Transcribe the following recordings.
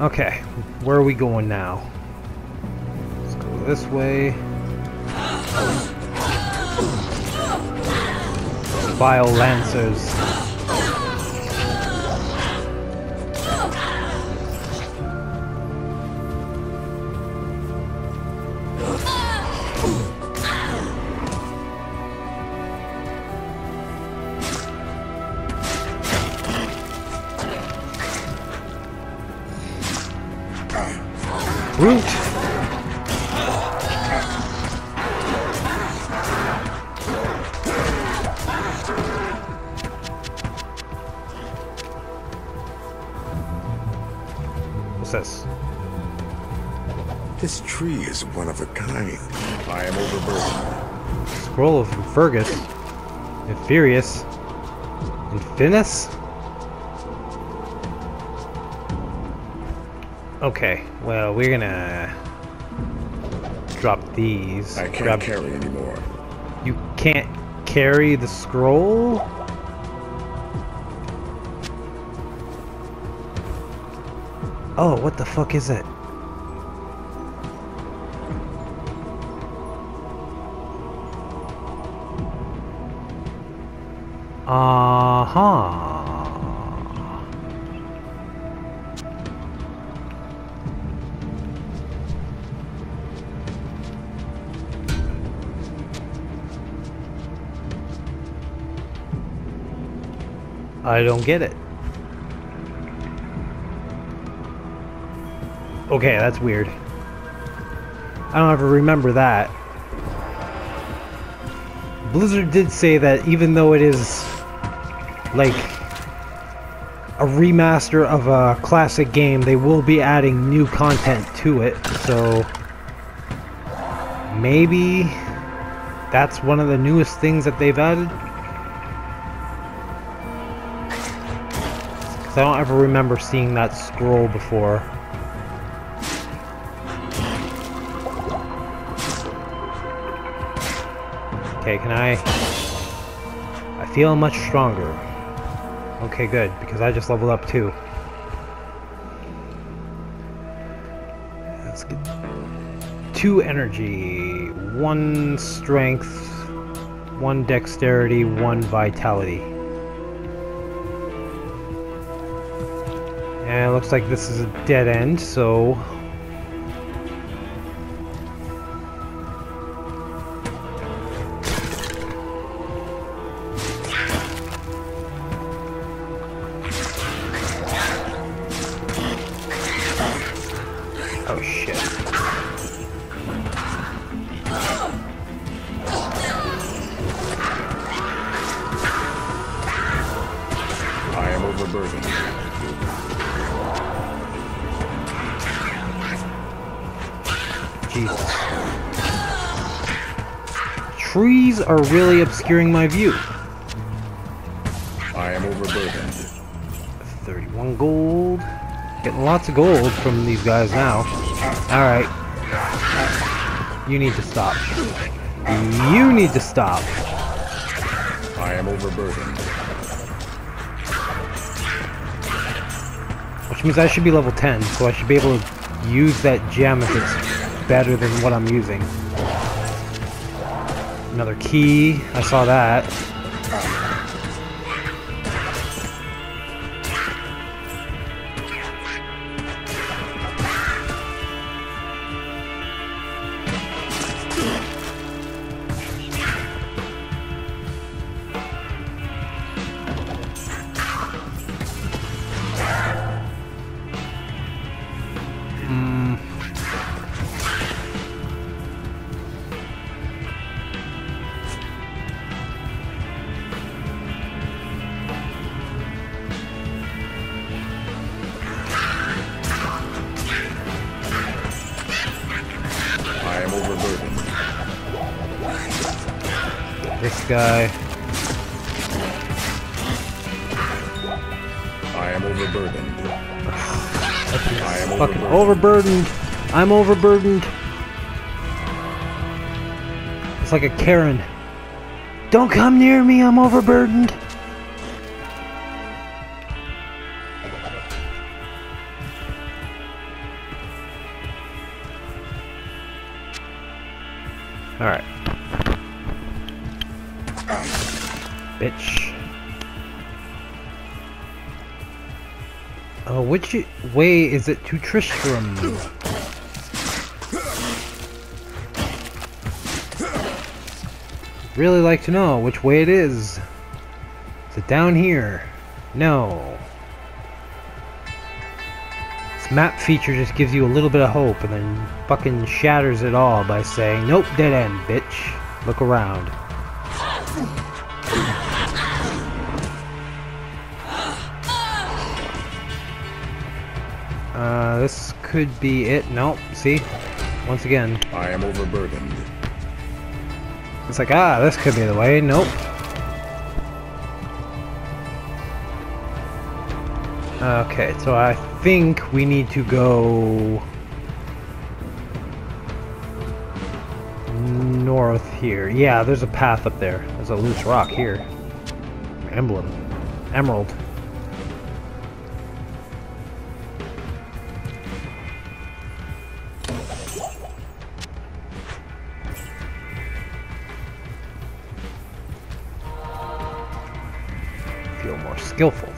Okay, where are we going now? Let's go this way. Vile Lancers. Scroll and Fergus. and Inifuss? Okay, well, we're gonna drop these. I can't Grab- carry anymore. You can't carry the scroll? Oh, what the fuck is it? I don't get it. Okay, that's weird. I don't ever remember that. Blizzard did say that even though it is like a remaster of a classic game, they will be adding new content to it, so maybe that's one of the newest things that they've added. I don't ever remember seeing that scroll before. Okay, can I... I feel much stronger. Okay, good, because I just leveled up too. Let's get... Two energy, one strength, one dexterity, one vitality. Looks like this is a dead end, so... Trees are really obscuring my view. I am overburdened. 31 gold. Getting lots of gold from these guys now. Alright. You need to stop. You need to stop. I am overburdened. Which means I should be level 10, so I should be able to use that gem if it's better than what I'm using. Another key. I saw that. I am overburdened. I am Fucking overburdened. overburdened. I'm overburdened. It's like a Karen. Don't come near me, I'm overburdened. Which way is it to Tristram? Really like to know which way it is. Is it down here? No. This map feature just gives you a little bit of hope and then fucking shatters it all by saying, Nope, dead end, bitch. Look around. Could be it. Nope, see? Once again. I am overburdened. It's like, ah, this could be the way. Nope. Okay, so I think we need to go north here. Yeah, there's a path up there. There's a loose rock here. Emblem. Emerald. Skillful.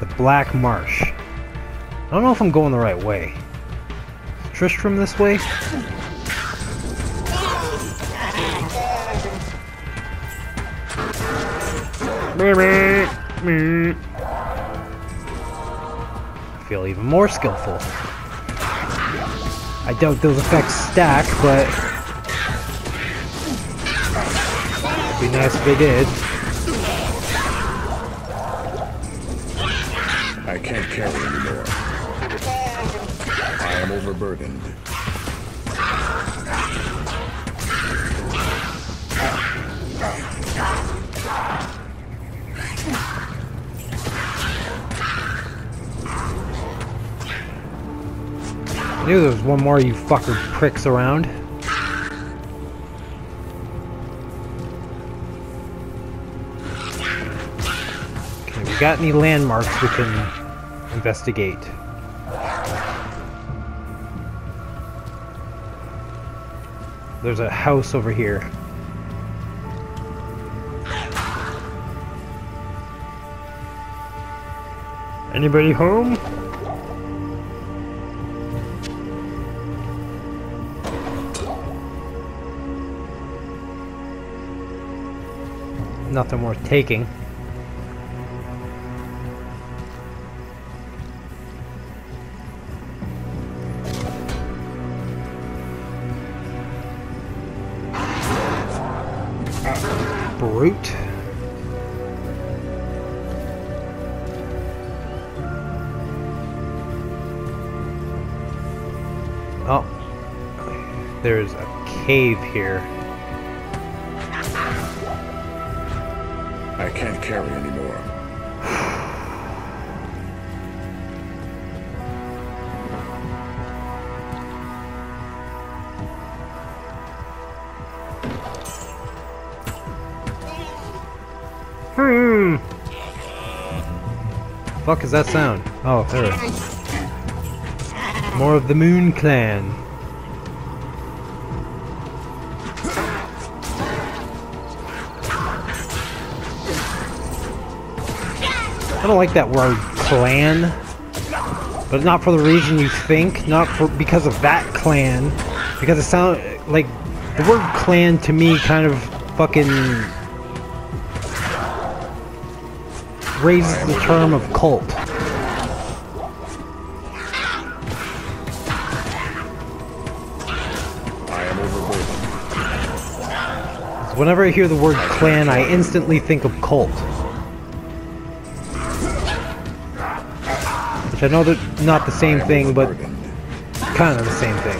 The Black Marsh. I don't know if I'm going the right way. Is Tristram this way? I feel even more skillful. I doubt those effects stack, but it'd be nice if they did. One more you fucker pricks around. Okay, we got any landmarks we can investigate? There's a house over here. Anybody home? Nothing worth taking. Brute. Oh. There's a cave here. I can't carry anymore. Hmm. Fuck is that sound? Oh, there. More of the Moon Clan. I don't like that word clan, but not for the reason you think. Not for because of that clan, because it sound like the word clan to me kind of fucking raises the term of cult. Whenever I hear the word clan, I instantly think of cult. I know they're not the same thing, but kind of the same thing.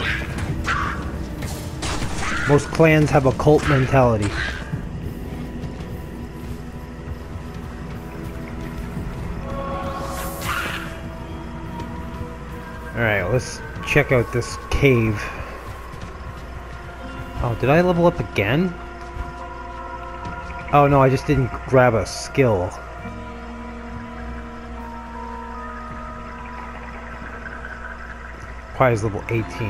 Most clans have a cult mentality. Alright, let's check out this cave. Oh, did I level up again? Oh no, I just didn't grab a skill. Probably is level 18.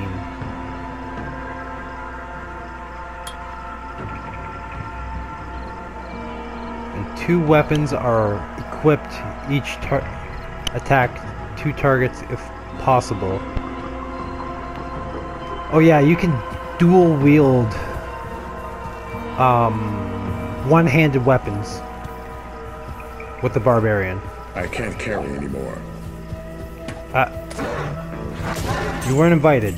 And two weapons are equipped each attack two targets if possible. Oh yeah, you can dual wield um, one-handed weapons with the barbarian. I can't carry anymore. You weren't invited.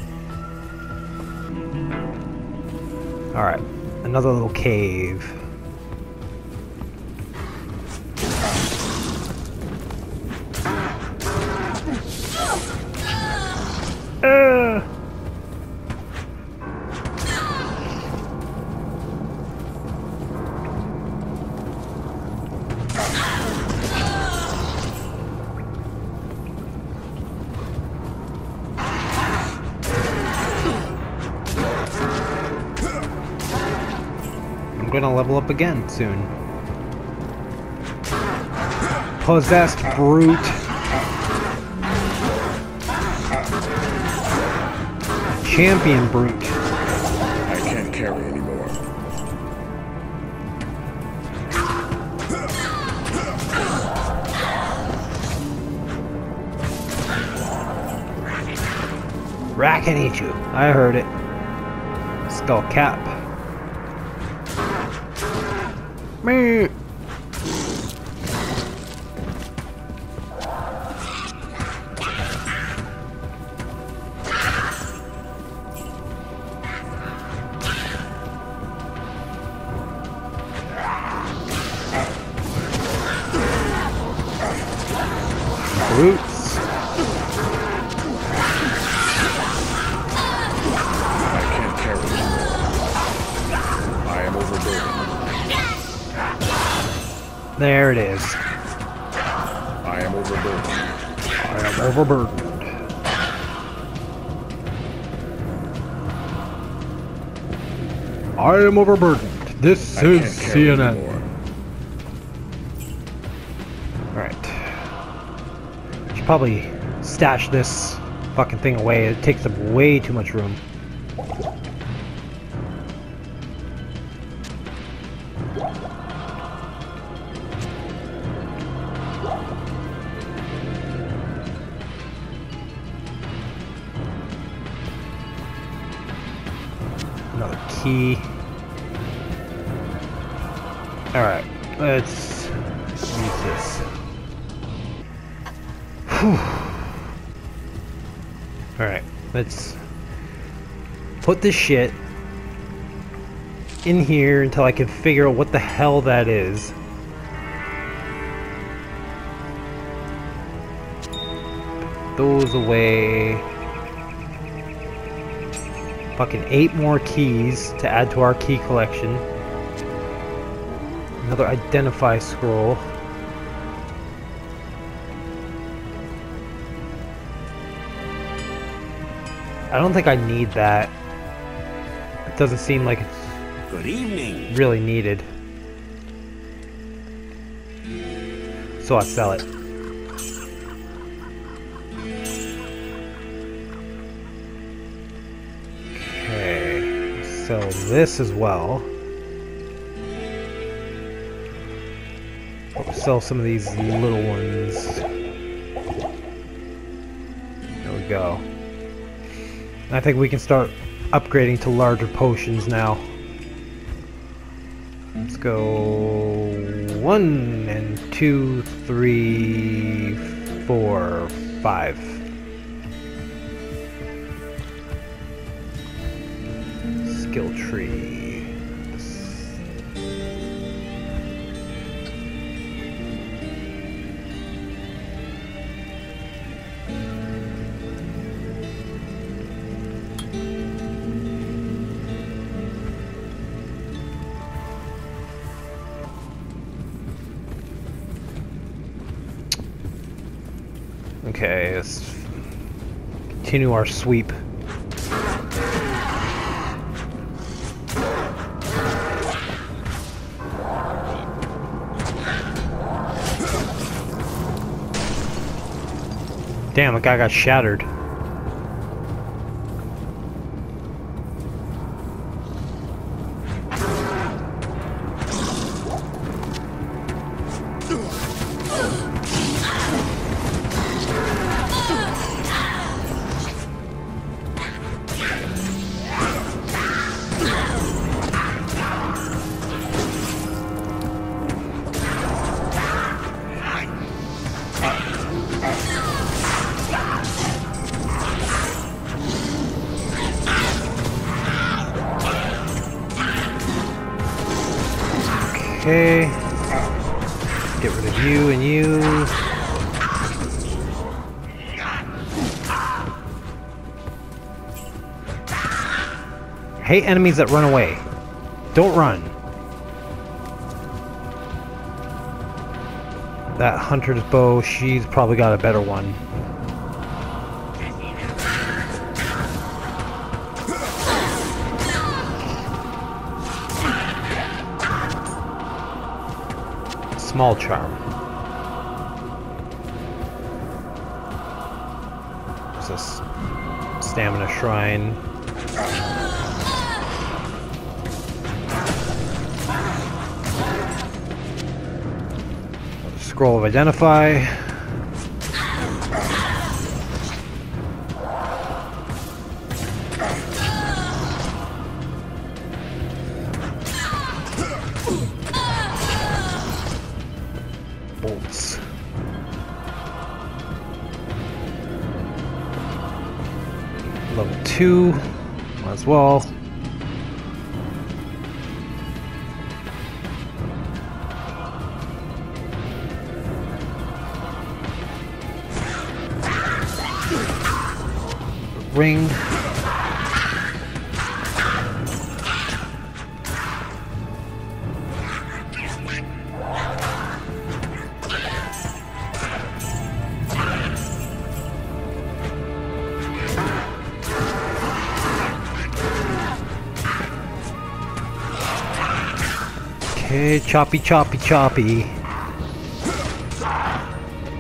Alright, another little cave. Gonna level up again soon. Possessed brute. Champion brute. I can't carry anymore. Rat can eat you. I heard it. Skull cap. Am overburdened. This I is CNN. Alright. Should probably stash this fucking thing away. It takes up way too much room. Another key. Put this shit in here until I can figure out what the hell that is. Those away. Fucking eight more keys to add to our key collection. Another identify scroll. I don't think I need that. Doesn't seem like it's Good evening. really needed. So I sell it. Okay, sell this as well. Sell some of these little ones. There we go. I think we can start upgrading to larger potions now. Let's go one and two, three, four, five. Skill tree. Continue our sweep. Damn, the guy got shattered. Okay. Get rid of you and you. Hate enemies that run away. Don't run. That hunter's bow, she's probably got a better one. Small charm. There's this stamina shrine. Scroll of identify. Well. Ring. Choppy, choppy, choppy.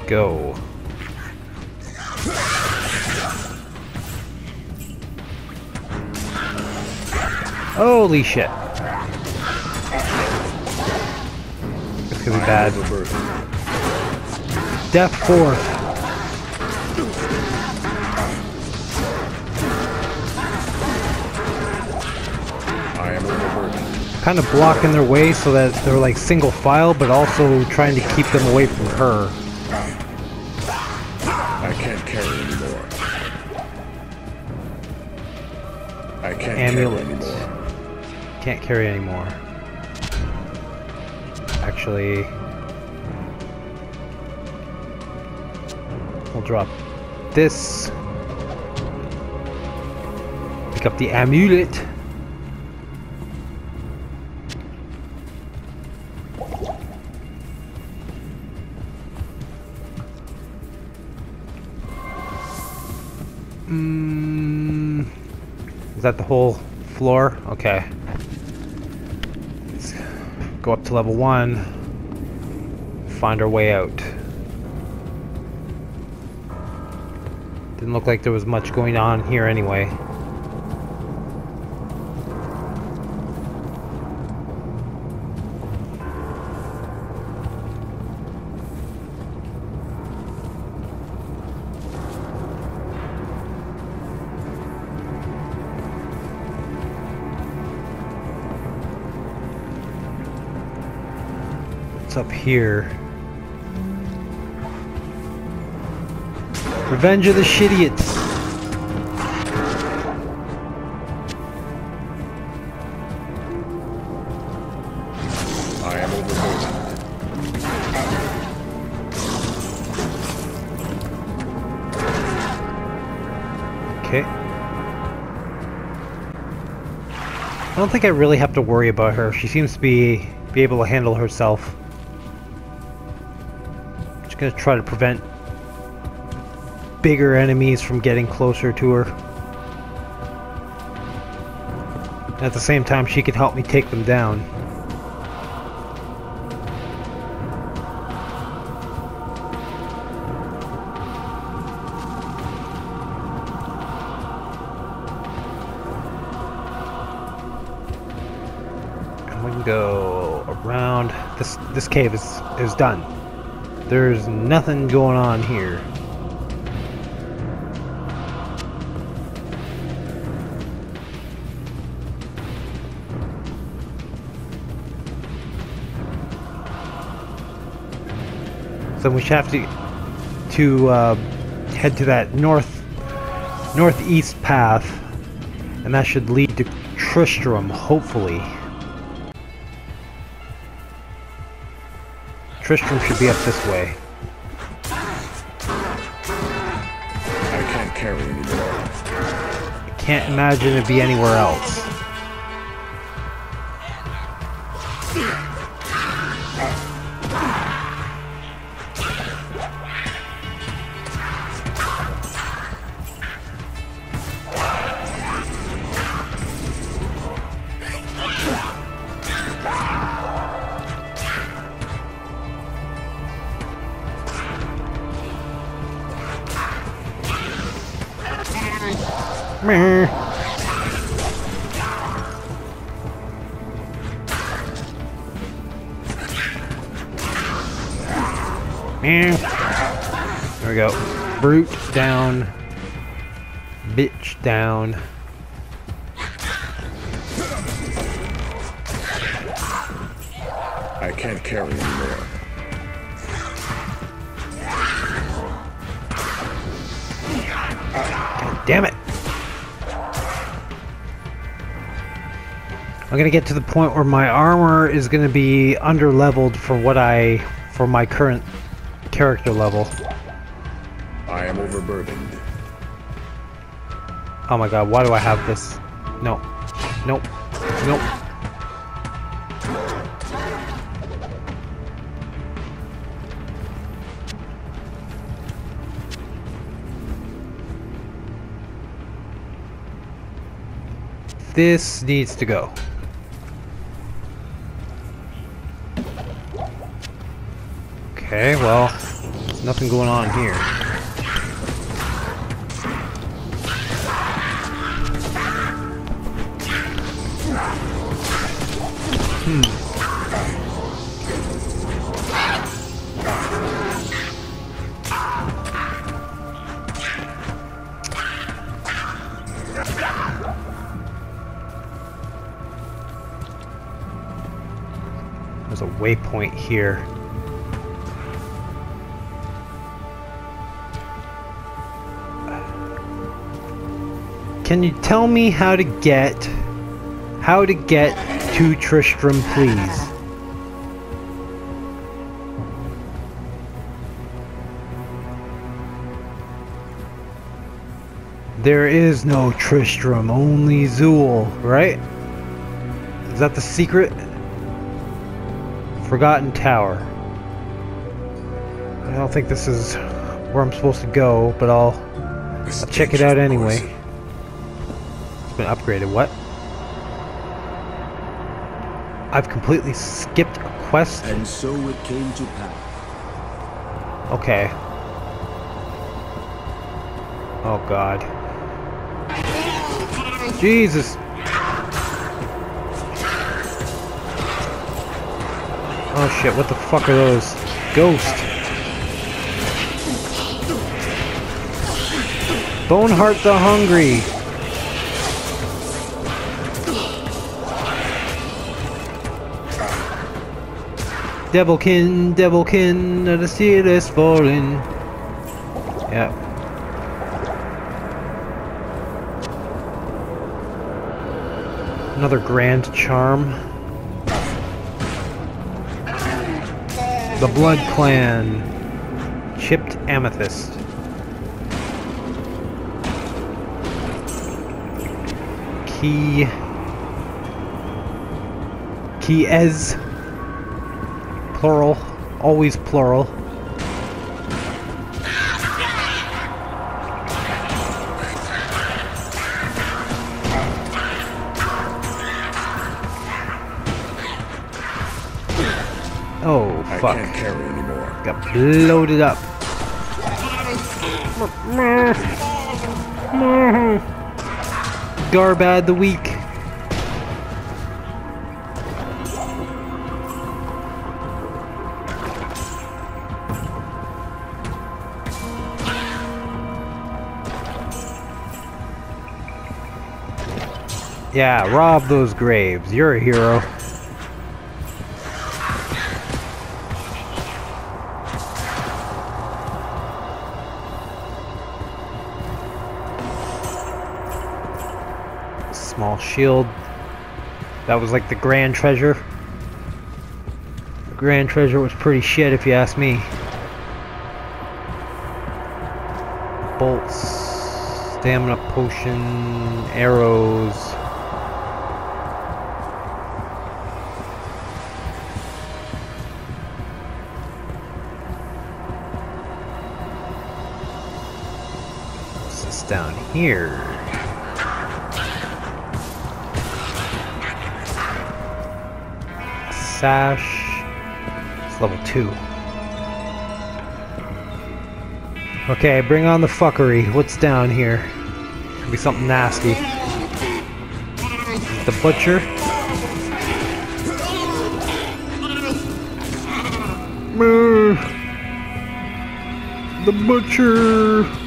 Go. Holy shit. This could be bad. Death 4. Kind of blocking their way so that they're like single file, but also trying to keep them away from her. I can't carry anymore. I can't Amulet. carry anymore. Can't carry anymore. Actually, we'll drop this. Pick up the amulet. That the whole floor? Okay. Let's go up to level one. Find our way out. Didn't look like there was much going on here anyway. What's up here? Revenge of the Shitiots. I am overburdened. Okay. I don't think I really have to worry about her. She seems to be be able to handle herself. Gonna try to prevent bigger enemies from getting closer to her. At the same time, she could help me take them down. And we can go around. This this cave is is done. There's nothing going on here. So we should have to to uh, head to that north northeast path, and that should lead to Tristram, hopefully. Tristram should be up this way. I can't carry anymore. I can't imagine it'd be anywhere else. Bitch down. I can't carry anymore. Damn it! I'm gonna get to the point where my armor is gonna be under leveled for what I for my current character level. I am overburdened. Oh my god, why do I have this? No. Nope. Nope. This needs to go. Okay, well, nothing going on here. Hmm. There's a waypoint here. Can you tell me how to get how to get to Tristram, please? There is no Tristram, only Zuul, right? Is that the secret? Forgotten Tower. I don't think this is where I'm supposed to go, but I'll, I'll check it out anyway. It's been upgraded. What? I've completely skipped a quest. And so it came to pass. Okay. Oh god. Jesus. Oh shit, what the fuck are those? Ghost. Boneheart the Hungry. Devilkin, Devilkin, the seal is falling. Yep. Another grand charm. The Blood Clan. Chipped Amethyst. Key. Key Ez. Plural. Always plural. Oh, I fuck. can't carry anymore. Got bloated up. Garbad the Weak. Yeah, rob those graves. You're a hero. Small shield. That was like the grand treasure. The grand treasure was pretty shit if you ask me. Bolts, stamina potion, arrows. Here? Sash. It's level 2. Okay, bring on the fuckery. What's down here? Could be something nasty. The butcher. Move. The butcher.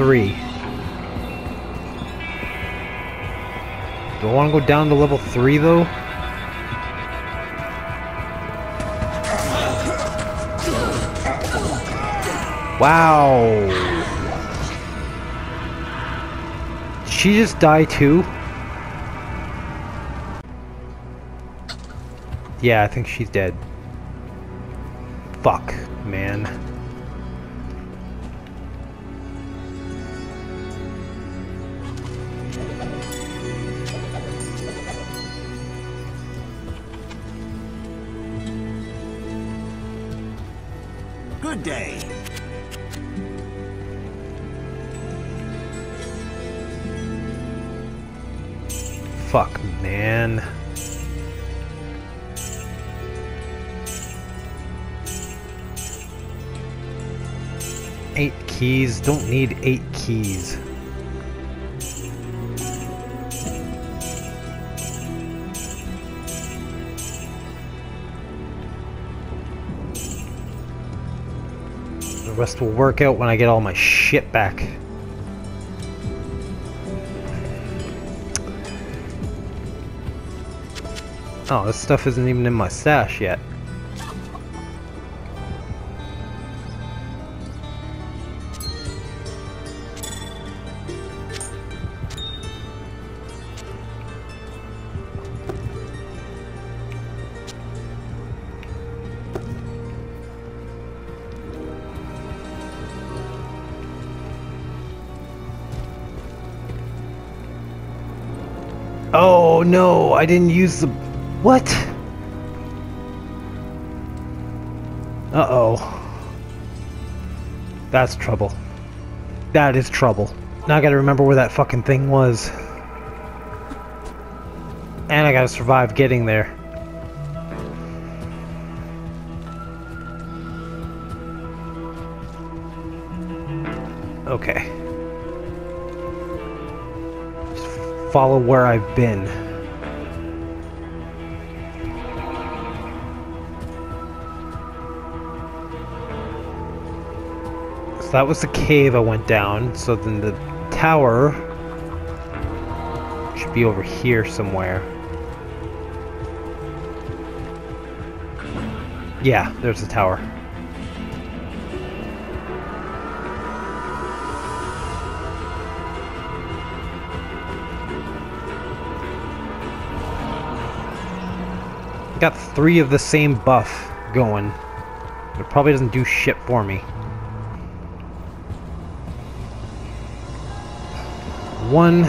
3. Do I want to go down to level 3 though? Wow. Did she just die too? Yeah, I think she's dead. Fuck, Don't need eight keys. The rest will work out when I get all my shit back. Oh, this stuff isn't even in my stash yet. No, I didn't use the what? Uh-oh. That's trouble. That is trouble. Now I gotta remember where that fucking thing was. And I gotta survive getting there. Okay. Just follow where I've been. So that was the cave I went down. So then the tower should be over here somewhere. Yeah, there's the tower. Got three of the same buff going. It probably doesn't do shit for me. One.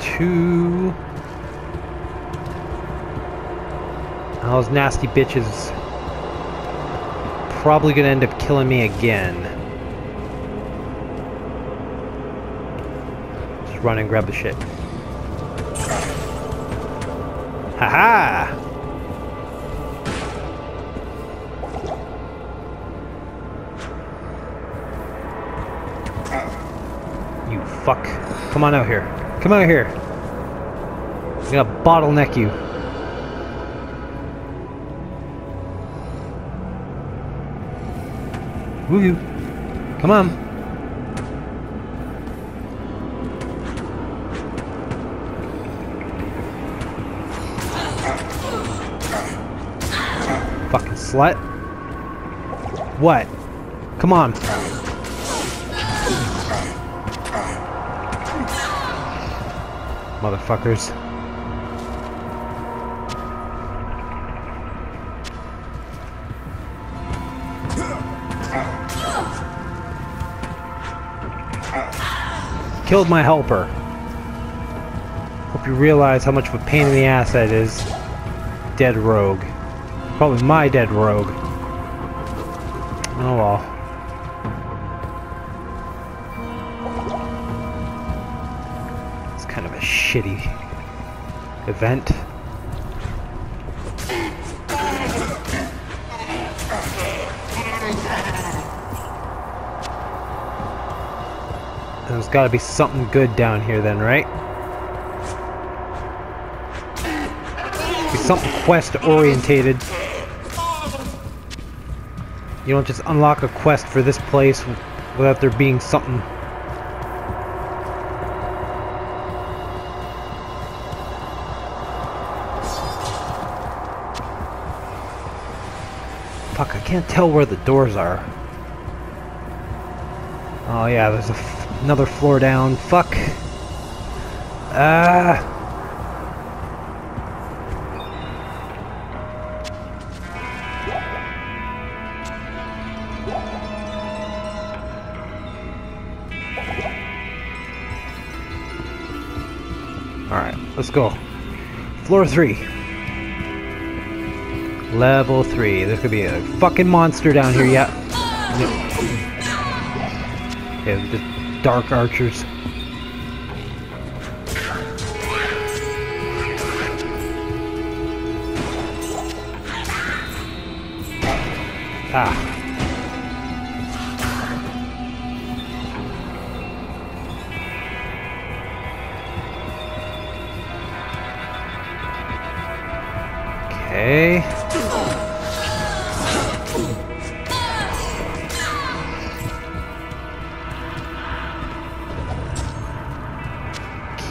Two. Oh, those nasty bitches probably gonna end up killing me again. Just run and grab the shit. Haha! -ha! You fuck. Come on out here. Come out here. I'm gonna bottleneck you. Woohoo. Come on. Slut. What? Come on. Motherfuckers. Killed my helper. Hope you realize how much of a pain in the ass that is. Dead rogue. Probably my dead rogue. Oh well. It's kind of a shitty event. There's gotta be something good down here then, right? Be something quest orientated. You don't just unlock a quest for this place without there being something. Fuck, I can't tell where the doors are. Oh yeah, there's another floor down. Fuck. Ah. Go. Floor 3. Level 3. There's gonna be a fucking monster down here yet. Okay, just dark archers. Ah. Okay.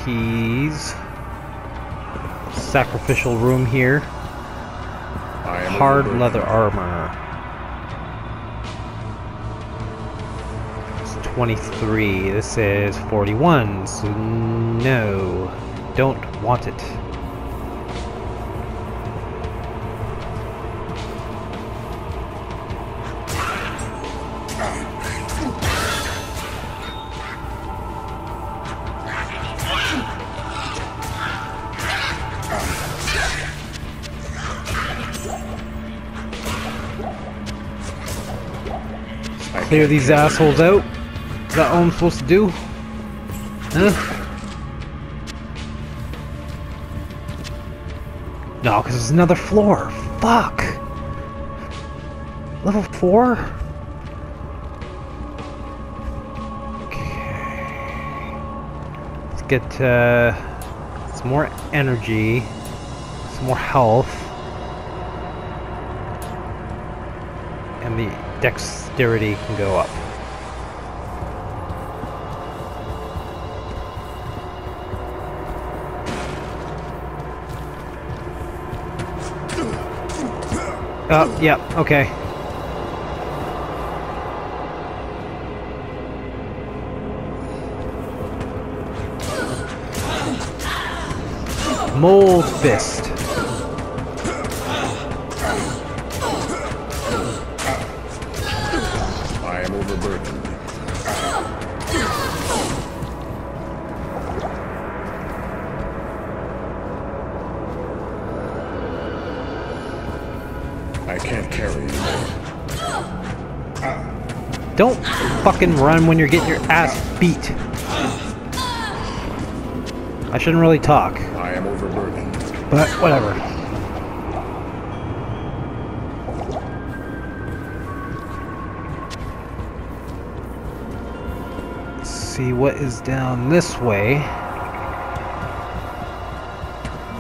Keys. Sacrificial room here. Hard leather armor. It's 23. This is 41. So no. Don't want it. Clear these assholes out. Is that all I'm supposed to do? Huh? No, because there's another floor. Fuck. Level four? Okay. Let's get uh, some more energy, some more health, and the dexterity can go up. Oh, yeah, okay. Mold Fist. Fucking run when you're getting your ass beat. I shouldn't really talk, I am overburdened. but whatever. Let's see what is down this way.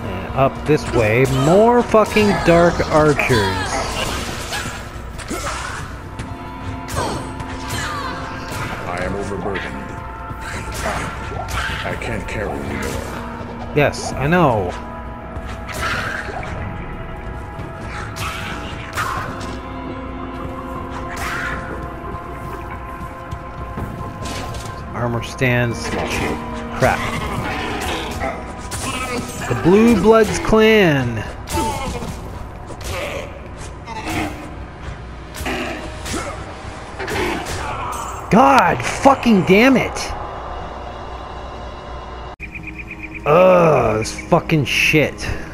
And up this way. More fucking dark archers. Yes, I know. Armor stands. Crap. The Blue Bloods Clan. God fucking damn it. Ugh, this fucking shit.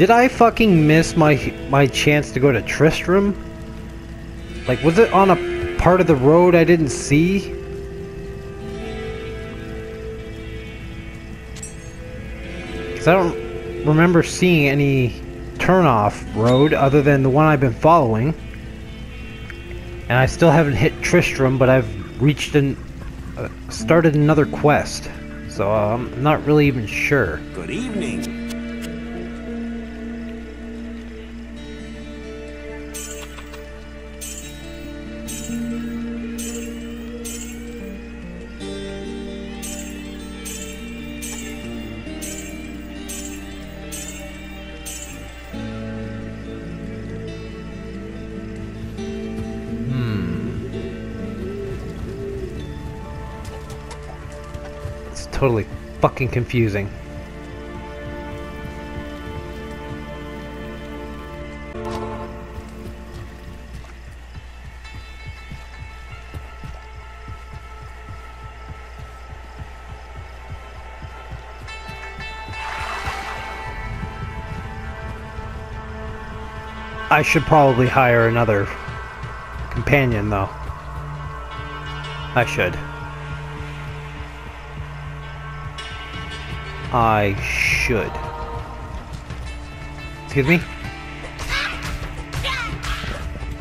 Did I fucking miss my my chance to go to Tristram? Like, was it on a part of the road I didn't see? Because I don't remember seeing any turnoff road other than the one I've been following. And I still haven't hit Tristram, but I've reached and uh, started another quest. So uh, I'm not really even sure. Good evening. Totally fucking confusing. I should probably hire another companion, though. I should. I should. Excuse me?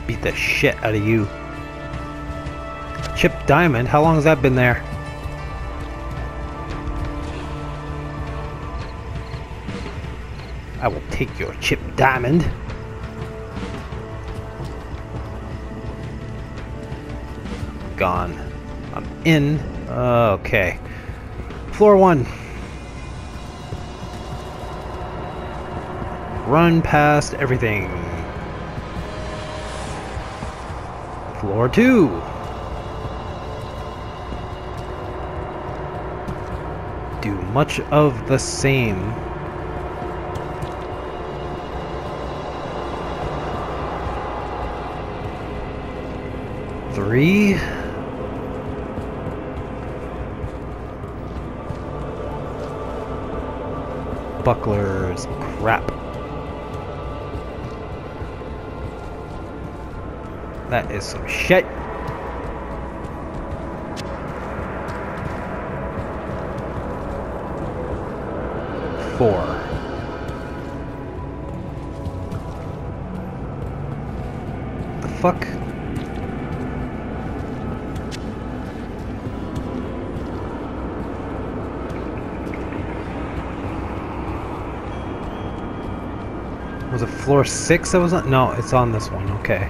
Beat the shit out of you. Chip Diamond? How long has that been there? I will take your Chip Diamond. Gone. I'm in. Okay. Floor one. Run past everything. Floor two. Do much of the same. Three. Bucklers. Crap. That is some shit. Four. The fuck? Was it floor six that was on? No, it's on this one. Okay.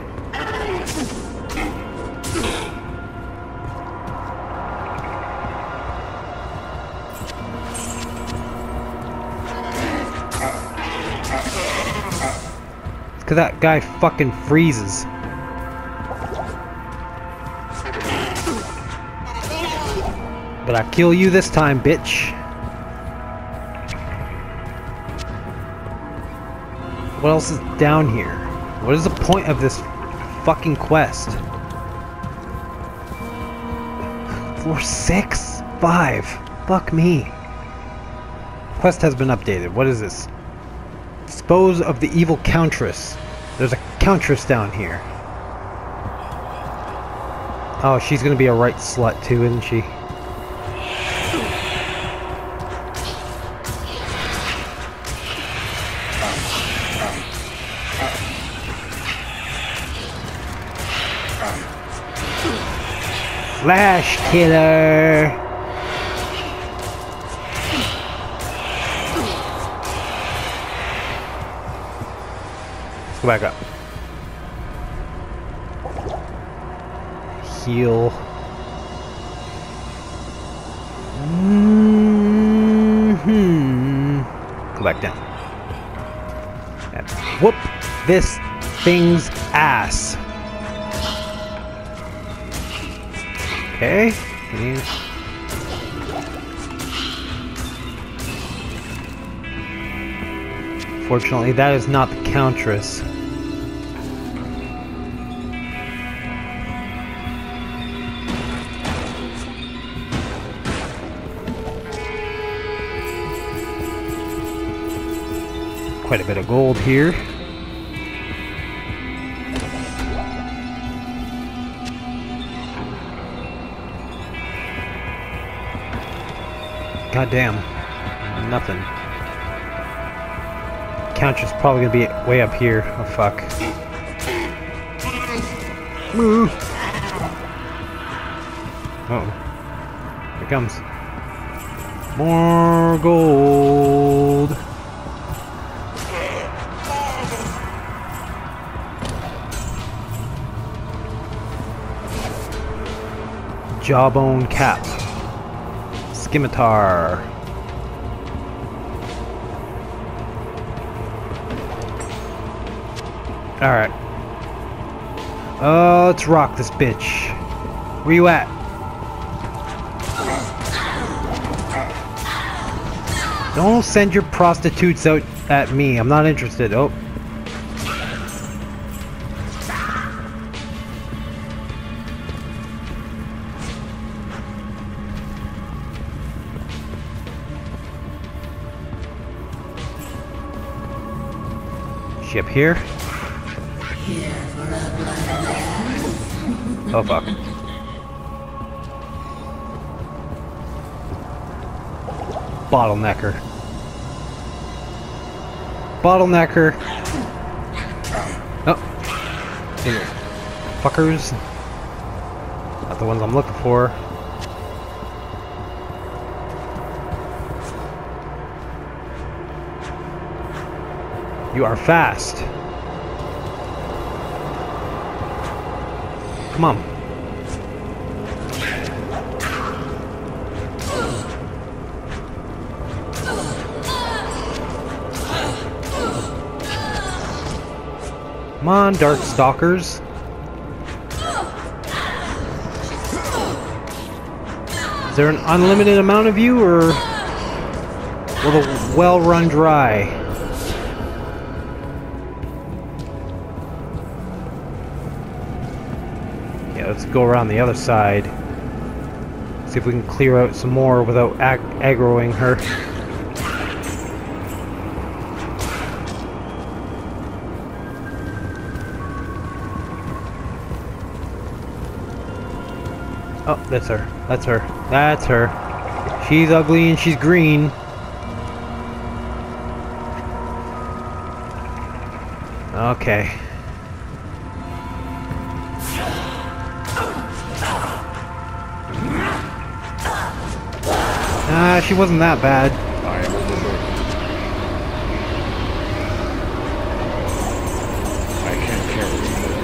Cause that guy fucking freezes. But I kill you this time, bitch. What else is down here? What is the point of this fucking quest? Floor six? Five. Fuck me. Quest has been updated. What is this? Dispose of the evil Countress. There's a Countress down here. Oh, she's gonna be a right slut too, isn't she? Flash killer! Back up. Heal. hmm Go back down. And whoop this thing's ass. Okay. Please. Fortunately, that is not the Countress. Quite a bit of gold here. God damn. Nothing. Counter's probably gonna be way up here. Oh fuck. Move. Uh oh. Here comes. More gold. Jawbone cap. Scimitar. Alright. Uh, let's rock this bitch. Where you at? Don't send your prostitutes out at me. I'm not interested. Oh. Here? Oh fuck. Bottlenecker. Bottlenecker. Oh. Fuckers. Not the ones I'm looking for. You are fast. Come on. Come on, Dark Stalkers. Is there an unlimited amount of you, or will the well run dry? Go around the other side. See if we can clear out some more without ag aggroing her. Oh, that's her. That's her. That's her. She's ugly and she's green. Okay. She wasn't that bad. I am overburdened. I can't carry anymore.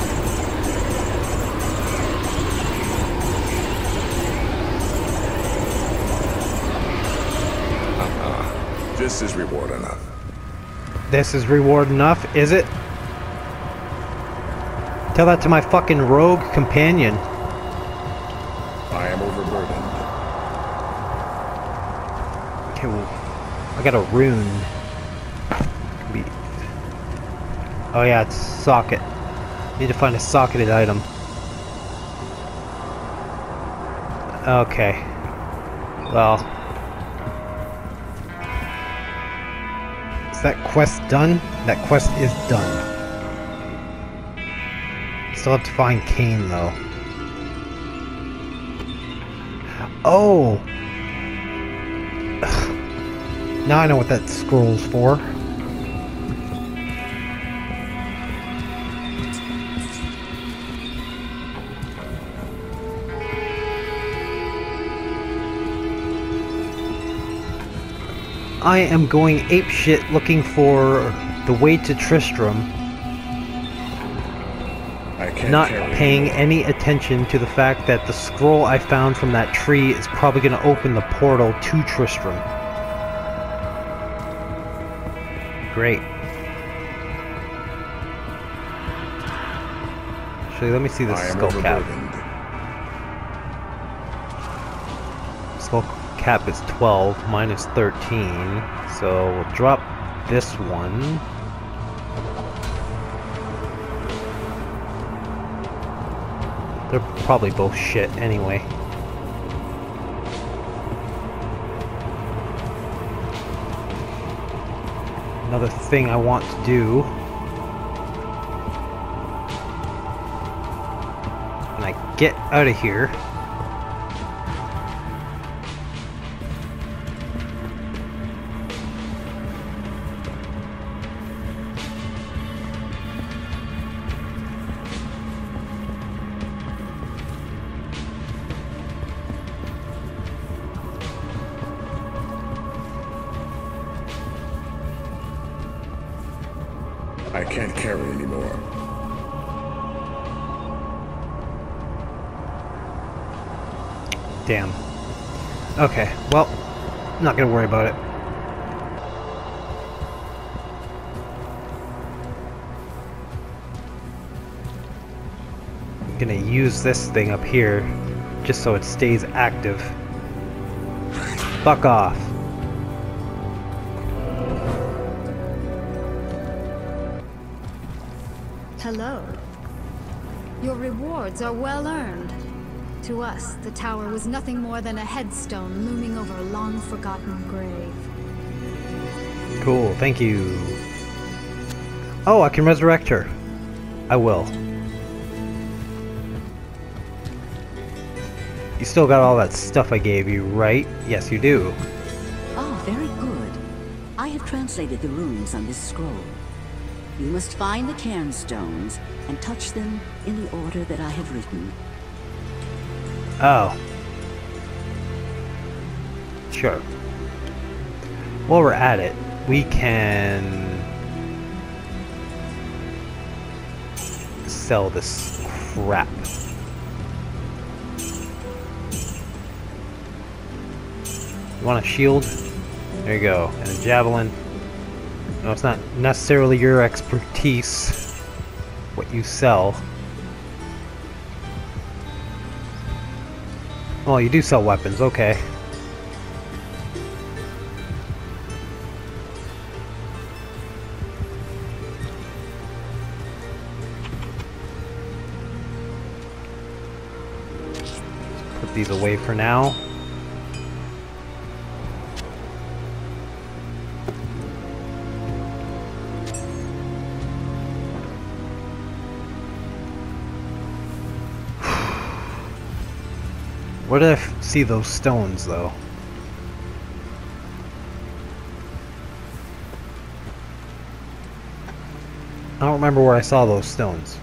Uh-uh. This is reward enough. This is reward enough, is it? Tell that to my fucking rogue companion. Got a rune. Oh yeah, it's socket. Need to find a socketed item. Okay. Well. Is that quest done? That quest is done. Still have to find Cain though. Oh! Now I know what that scroll's for. I am going apeshit looking for the way to Tristram. not paying any attention to the fact that the scroll I found from that tree is probably going to open the portal to Tristram. Great. Actually, let me see this skull cap. Skull cap is 12, 13, so we'll drop this one. They're probably both shit anyway. Another thing I want to do. When I get out of here use this thing up here just so it stays active. Fuck off. Hello. Your rewards are well earned. To us, the tower was nothing more than a headstone looming over a long forgotten grave. Cool, thank you. Oh, I can resurrect her. I will. You still got all that stuff I gave you, right? Yes, you do. Ah, very good. I have translated the runes on this scroll. You must find the cairn stones and touch them in the order that I have written. Oh. Sure. While we're at it, we can sell this crap. You want a shield? There you go. And a javelin. No, it's not necessarily your expertise what you sell. Well, you do sell weapons, okay. Put these away for now. Where did I see those stones, though? I don't remember where I saw those stones.